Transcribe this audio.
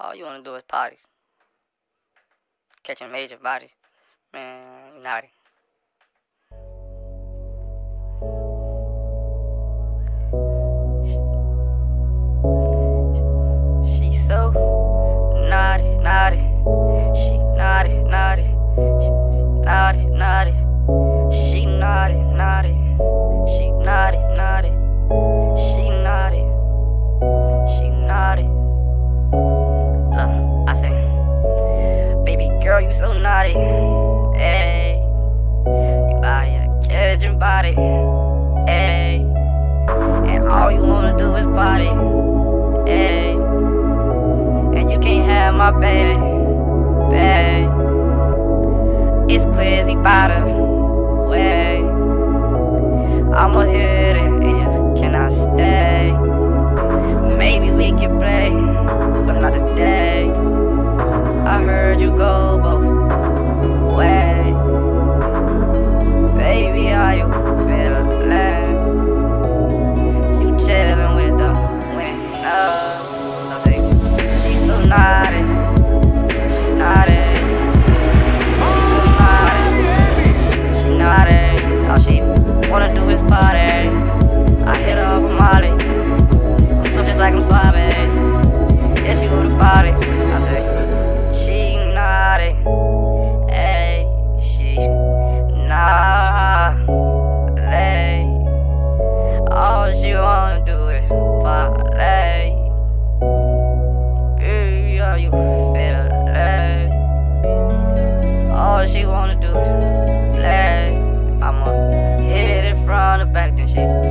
All you wanna do is party. Catching major bodies. Man, you naughty. Girl, you so naughty. Hey, you out here catching body. Hey, and all you wanna do is party. Hey, and you can't have my baby. Babe, it's crazy by the way. Back to.